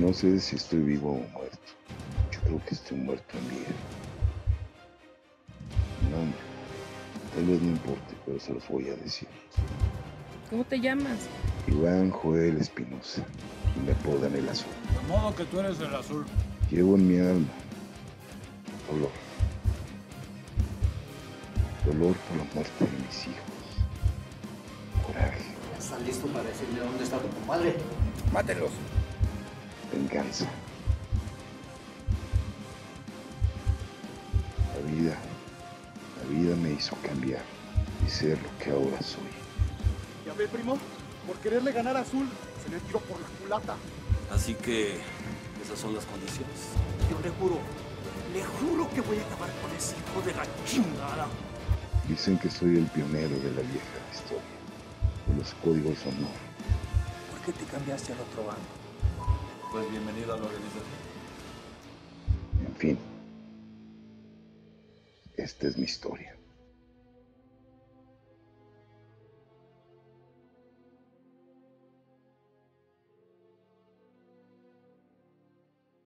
No sé si estoy vivo o muerto. Yo creo que estoy muerto en vida. No. Tal vez no importe, pero se los voy a decir. ¿Cómo te llamas? Iván Joel Espinosa. Y me apodan el azul. De modo que tú eres el azul. Llevo en mi alma dolor. Dolor por la muerte de mis hijos. Coraje, ¿Estás listo para decirle dónde está tu compadre? Mátenlos. Venganza. La vida, la vida me hizo cambiar y ser lo que ahora soy. Ya ve, primo, por quererle ganar a Azul, se le tiró por la culata. Así que esas son las condiciones. Yo le juro, le juro que voy a acabar con ese hijo de la chingada. Dicen que soy el pionero de la vieja historia, de los códigos honor. ¿Por qué te cambiaste al otro bando? Pues bienvenido a la organización. En fin, esta es mi historia.